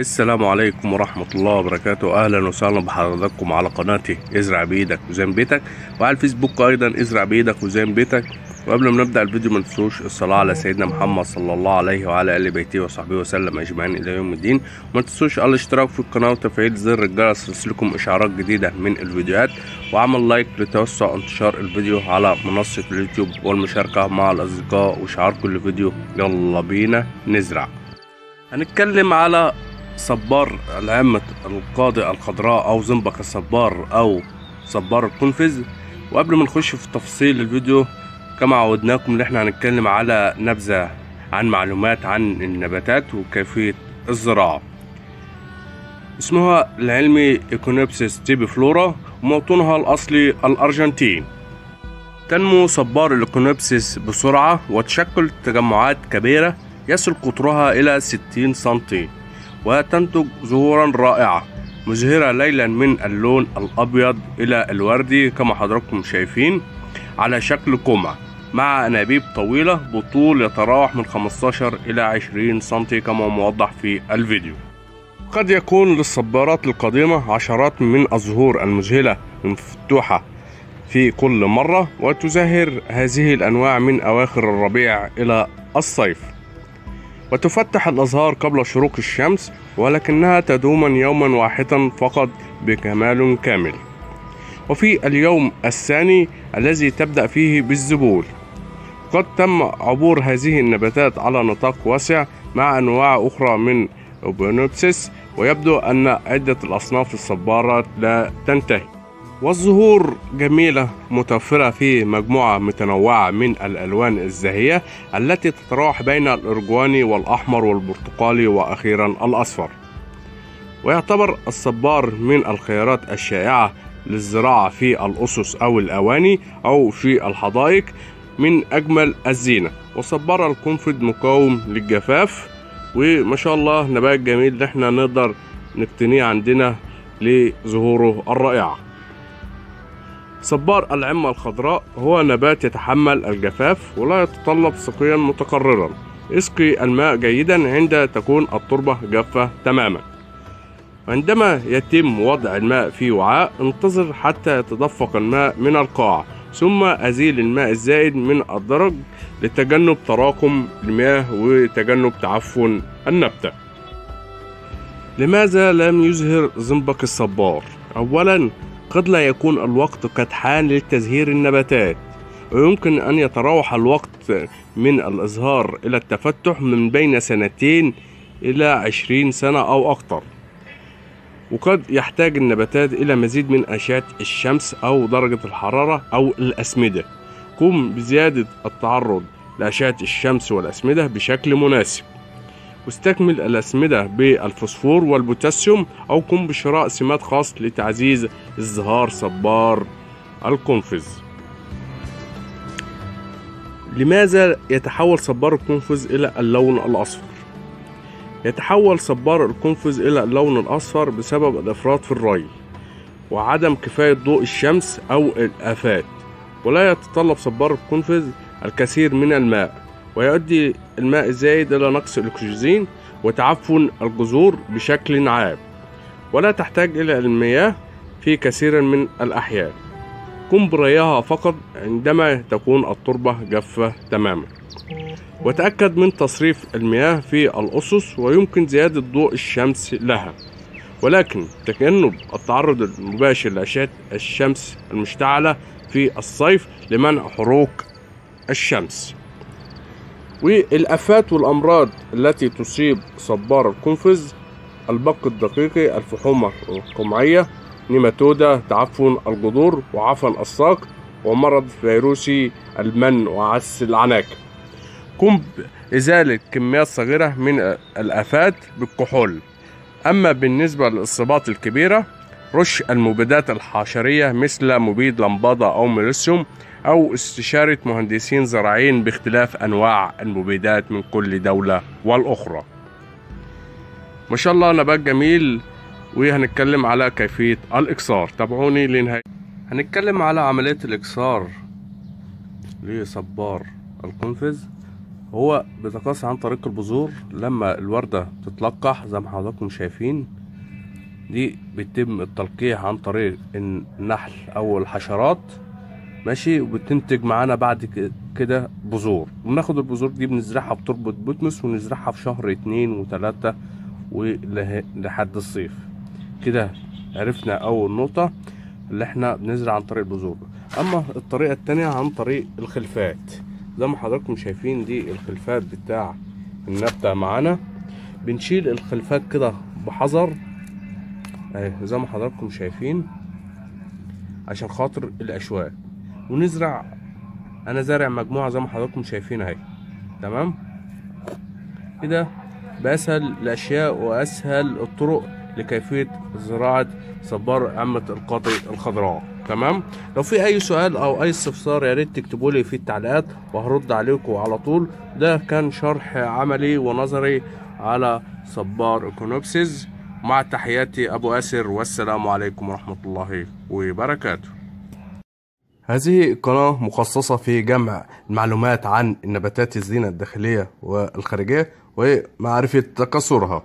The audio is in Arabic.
السلام عليكم ورحمة الله وبركاته. أهلا وسهلا بحضراتكم على قناتي إزرع بإيدك وزين بيتك وعلى الفيسبوك أيضا إزرع بإيدك وزين بيتك. وقبل ما نبدأ الفيديو ما تنسوش الصلاة على سيدنا محمد صلى الله عليه وعلى آل بيته وصحبه وسلم أجمعين إلى يوم الدين. وما تنسوش الاشتراك في القناة وتفعيل زر الجرس ليصلكم إشعارات جديدة من الفيديوهات. وعمل لايك لتوسع انتشار الفيديو على منصة اليوتيوب والمشاركة مع الأصدقاء. وإشعار كل فيديو يلا بينا نزرع. هنتكلم على صبار العمة القاضي الخضراء أو زنبق الصبار أو صبار القنفذ وقبل ما نخش في تفاصيل الفيديو كما عودناكم إن إحنا هنتكلم على نبذة عن معلومات عن النباتات وكيفية الزراعة. اسمها العلمي Echinopsis tubiflora وموطنها الأصلي الأرجنتين. تنمو صبار ال Echinopsis بسرعة وتشكل تجمعات كبيرة يصل قطرها إلى 60 سنتي. وتنتج زهورا رائعة مزهرة ليلا من اللون الأبيض إلى الوردي كما حضراتكم شايفين على شكل قمع مع أنابيب طويلة بطول يتراوح من 15 إلى 20 سنتي كما موضح في الفيديو. قد يكون للصبارات القديمة عشرات من الزهور المذهلة المفتوحة في كل مرة وتزهر هذه الأنواع من أواخر الربيع إلى الصيف. وتفتح الأزهار قبل شروق الشمس ولكنها تدوم يوما واحدا فقط بكمال كامل. وفي اليوم الثاني الذي تبدأ فيه بالذبول. قد تم عبور هذه النباتات على نطاق واسع مع أنواع أخرى من أوبونوبسيس ويبدو أن عدة الأصناف الصبارة لا تنتهي. والزهور جميلة متوفرة في مجموعة متنوعة من الألوان الزاهية التي تتراوح بين الأرجواني والأحمر والبرتقالي وأخيرا الأصفر. ويعتبر الصبار من الخيارات الشائعة للزراعة في الأسس أو الأواني أو في الحدائق من أجمل الزينة. وصبار القنفذ مقاوم للجفاف وما شاء الله نبات جميل اللي إحنا نقدر نقتنيه عندنا لظهوره الرائعة. صبار العمة الخضراء هو نبات يتحمل الجفاف ولا يتطلب سقيا متكررا اسقي الماء جيدا عند تكون التربة جافة تماما. عندما يتم وضع الماء في وعاء انتظر حتى يتدفق الماء من القاع ثم أزيل الماء الزائد من الدرج لتجنب تراكم المياه وتجنب تعفن النبتة. لماذا لم يزهر زنبق الصبار؟ أولا قد لا يكون الوقت قد حان لتزهير النباتات ويمكن أن يتراوح الوقت من الإزهار إلى التفتح من بين سنتين إلى عشرين سنة أو أكثر. وقد يحتاج النباتات إلى مزيد من أشعة الشمس أو درجة الحرارة أو الأسمدة. قم بزيادة التعرض لأشعة الشمس والأسمدة بشكل مناسب. واستكمل الأسمدة بالفوسفور والبوتاسيوم أو قم بشراء سماد خاص لتعزيز ازدهار صبار القنفذ لماذا يتحول صبار القنفذ إلى اللون الأصفر؟ يتحول صبار القنفذ إلى اللون الأصفر بسبب الإفراط في الري وعدم كفاية ضوء الشمس أو الآفات ولا يتطلب صبار القنفذ الكثير من الماء ويؤدي الماء الزايد إلى نقص الأكسجين وتعفن الجذور بشكل عام ولا تحتاج إلى المياه في كثير من الأحيان. قم بريها فقط عندما تكون التربة جافة تماما. وتأكد من تصريف المياه في الأسس ويمكن زيادة ضوء الشمس لها. ولكن تجنب التعرض المباشر لأشعة الشمس المشتعلة في الصيف لمنع حروق الشمس. والآفات والأمراض التي تصيب صبار القنفذ البق الدقيقي الفحومة القمعية نيماتودا تعفن الجذور وعفن الساق ومرض فيروسي المن وعس العناكب قم بإزالة كميات صغيرة من الآفات بالكحول. أما بالنسبة للإصابات الكبيرة رش المبيدات الحشرية مثل مبيد لمبادة أو ميليسيوم أو استشارة مهندسين زراعيين باختلاف أنواع المبيدات من كل دولة والأخرى. ما شاء الله نبات جميل وهنتكلم على كيفية الإكسار. تابعوني لنهاية. هنتكلم على عملية الإكسار لصبار القنفذ. هو بيتكاثر عن طريق البذور. لما الوردة تتلقح زي ما حضراتكم شايفين دي بيتم التلقيح عن طريق النحل أو الحشرات ماشي؟ وبتنتج معانا بعد كده بذور. بناخد البذور دي بنزرعها في تربة بوتمس ونزرعها في شهر اتنين وتلاتة ولحد الصيف. كده عرفنا أول نقطة اللي إحنا بنزرع عن طريق البذور. أما الطريقة التانية عن طريق الخلفات. زي ما حضراتكم شايفين دي الخلفات بتاع النبتة معانا. بنشيل الخلفات كده بحذر اهي زي ما حضراتكم شايفين عشان خاطر الاشواك ونزرع أنا زارع مجموعة زي ما حضراتكم شايفين اهي. تمام؟ كده بأسهل الأشياء وأسهل الطرق لكيفية زراعة صبار عمة القاطي الخضراء. تمام؟ لو في أي سؤال أو أي استفسار يا ريت تكتبوا لي في التعليقات وهرد عليكم على طول. ده كان شرح عملي ونظري على صبار ايكونوبسيس مع تحياتي أبو آسر والسلام عليكم ورحمة الله وبركاته. هذه قناة مخصصة في جمع المعلومات عن النباتات الزينة الداخلية والخارجية ومعرفة تكاثرها